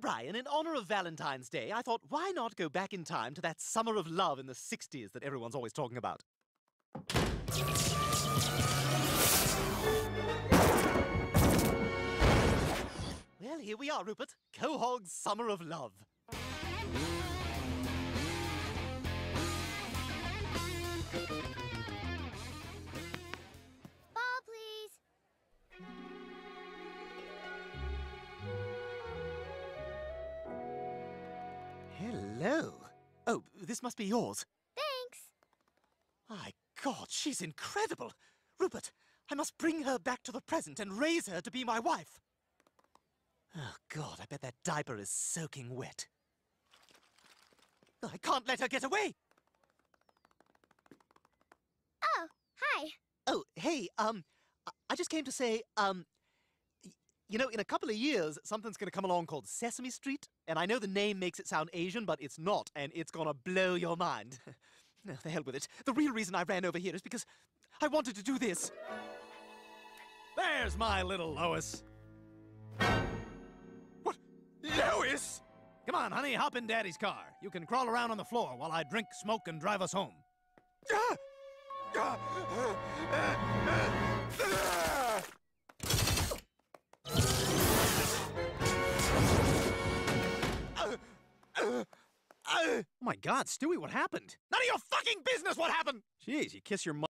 Brian, in honor of Valentine's Day, I thought, why not go back in time to that summer of love in the 60s that everyone's always talking about? Well, here we are, Rupert. Quahog's Summer of Love. Hello. Oh, this must be yours. Thanks. My God, she's incredible. Rupert, I must bring her back to the present and raise her to be my wife. Oh, God, I bet that diaper is soaking wet. I can't let her get away. Oh, hi. Oh, hey, um, I- just came to say, um, you know, in a couple of years, something's going to come along called Sesame Street, and I know the name makes it sound Asian, but it's not, and it's going to blow your mind. no, the hell with it. The real reason I ran over here is because I wanted to do this. There's my little Lois. What? Lois? Come on, honey, hop in Daddy's car. You can crawl around on the floor while I drink, smoke, and drive us home. Ah! Ah! Ah! Oh my God, Stewie, what happened? None of your fucking business what happened! Jeez, you kiss your mother.